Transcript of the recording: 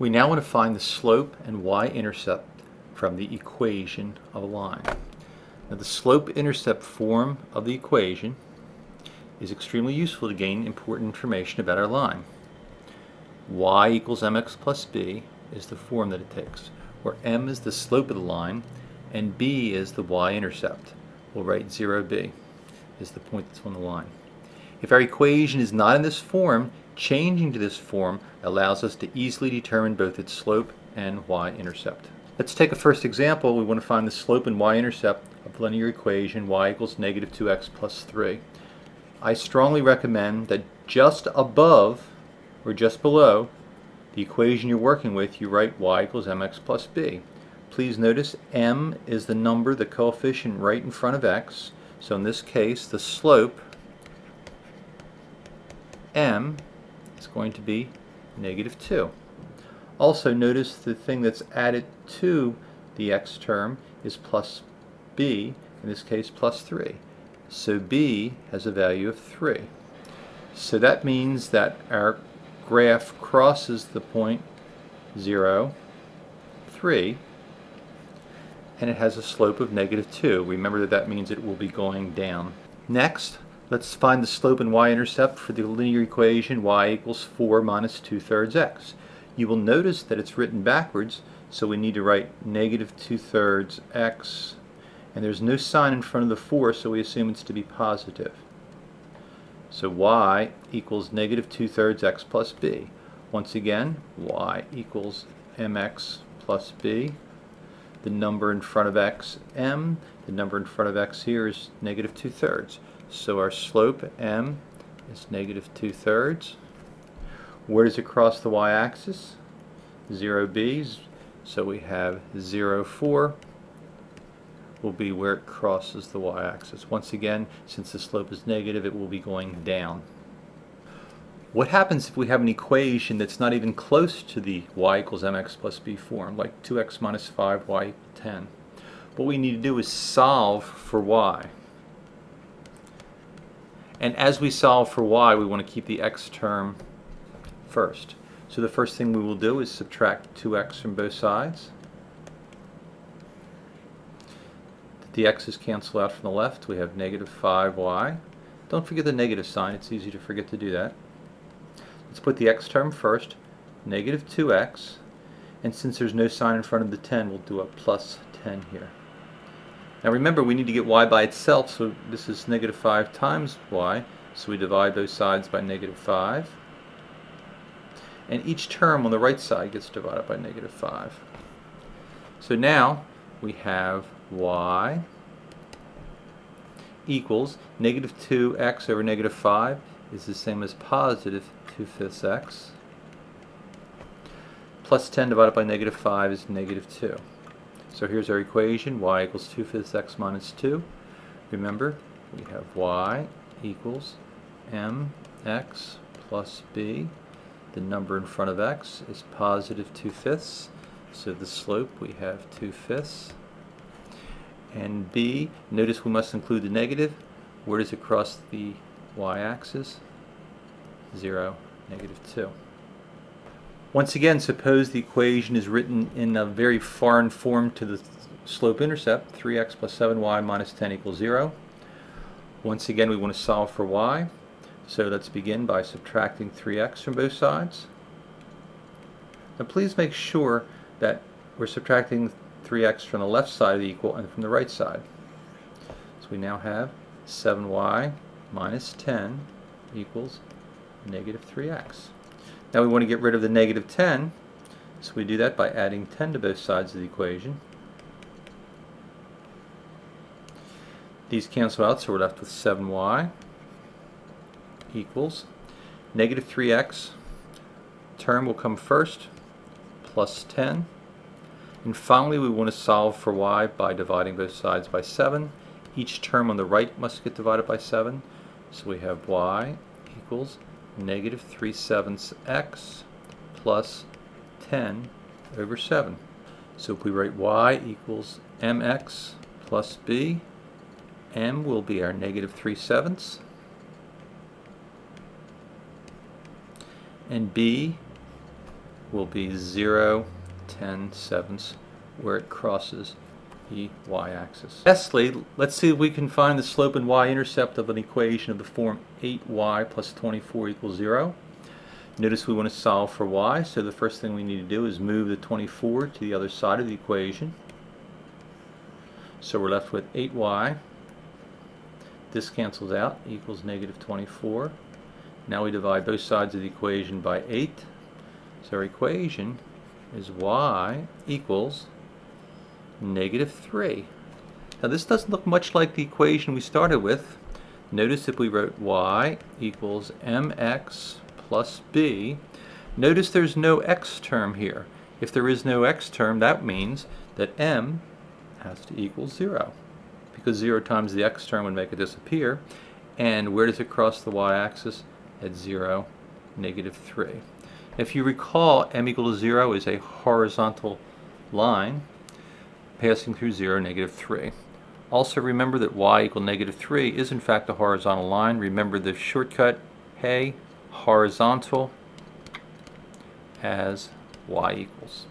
We now want to find the slope and y-intercept from the equation of a line. Now the slope-intercept form of the equation is extremely useful to gain important information about our line. y equals mx plus b is the form that it takes, where m is the slope of the line and b is the y-intercept. We'll write 0b is the point that's on the line. If our equation is not in this form, changing to this form allows us to easily determine both its slope and y-intercept. Let's take a first example. We want to find the slope and y-intercept of the linear equation y equals negative 2x plus 3. I strongly recommend that just above or just below the equation you're working with, you write y equals mx plus b. Please notice m is the number, the coefficient right in front of x. So in this case, the slope m is going to be negative 2. Also notice the thing that's added to the x term is plus b, in this case plus 3. So b has a value of 3. So that means that our graph crosses the point 0, 3, and it has a slope of negative 2. Remember that that means it will be going down. Next, let's find the slope and y-intercept for the linear equation y equals 4 minus 2 thirds x. You will notice that it's written backwards, so we need to write negative 2 thirds x, and there's no sign in front of the 4, so we assume it's to be positive. So y equals negative 2 thirds x plus b. Once again, y equals mx plus b the number in front of x, m. The number in front of x here is negative 2 thirds. So our slope, m, is negative 2 thirds. Where does it cross the y-axis? 0 b. So we have 0, 4 will be where it crosses the y-axis. Once again, since the slope is negative, it will be going down. What happens if we have an equation that's not even close to the y equals mx plus b form, like 2x minus 5y 10? What we need to do is solve for y. And as we solve for y, we want to keep the x term first. So the first thing we will do is subtract 2x from both sides. The x's cancel out from the left. We have negative 5y. Don't forget the negative sign. It's easy to forget to do that. Let's put the x term first, negative 2x, and since there's no sign in front of the 10, we'll do a plus 10 here. Now remember, we need to get y by itself, so this is negative 5 times y, so we divide both sides by negative 5. And each term on the right side gets divided by negative 5. So now we have y equals negative 2x over negative 5 is the same as positive 2 fifths x. Plus 10 divided by negative 5 is negative 2. So here's our equation, y equals 2 fifths x minus 2. Remember, we have y equals mx plus b. The number in front of x is positive 2 fifths. So the slope, we have 2 fifths. And b, notice we must include the negative. Where does it cross the y-axis? 0, negative 2. Once again, suppose the equation is written in a very foreign form to the slope-intercept, 3x plus 7y minus 10 equals 0. Once again, we want to solve for y. So let's begin by subtracting 3x from both sides. Now please make sure that we're subtracting 3x from the left side of the equal and from the right side. So we now have 7y minus 10 equals negative 3x. Now we want to get rid of the negative 10, so we do that by adding 10 to both sides of the equation. These cancel out, so we're left with 7y equals negative 3x. Term will come first, plus 10. And finally, we want to solve for y by dividing both sides by 7. Each term on the right must get divided by 7. So we have y equals negative 3 sevenths x plus 10 over 7. So if we write y equals mx plus b, m will be our negative 3 sevenths, and b will be 0, 10 sevenths where it crosses the y-axis. Lastly, let's see if we can find the slope and y-intercept of an equation of the form 8y plus 24 equals 0. Notice we want to solve for y, so the first thing we need to do is move the 24 to the other side of the equation. So we're left with 8y. This cancels out, equals negative 24. Now we divide both sides of the equation by 8. So our equation is y equals negative 3. Now this doesn't look much like the equation we started with. Notice if we wrote y equals mx plus b, notice there's no x term here. If there is no x term, that means that m has to equal 0 because 0 times the x term would make it disappear. And where does it cross the y-axis? At 0, negative 3. If you recall, m equal to 0 is a horizontal line passing through 0, negative 3. Also remember that y equal negative 3 is in fact a horizontal line. Remember the shortcut, hey, horizontal as y equals.